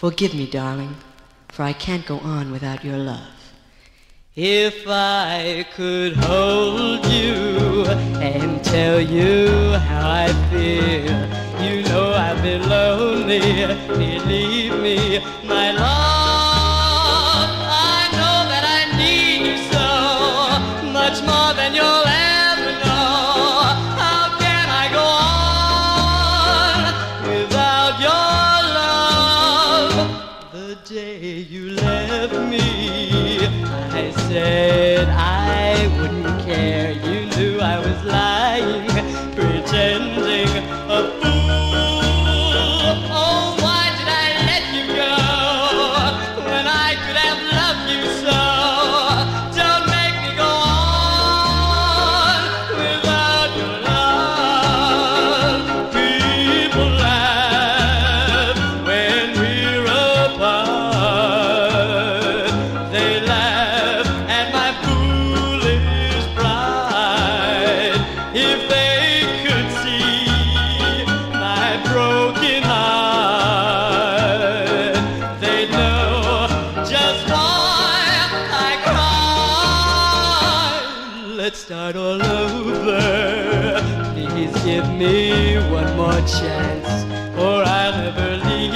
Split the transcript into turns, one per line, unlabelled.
Forgive me, darling, for I can't go on without your love.
If I could hold you and tell you how I feel, you know I've been lonely. Believe me, my love, I know that I need you so much more day you left me, I said I Let's start all over. Please give me one more chance, or I'll never leave.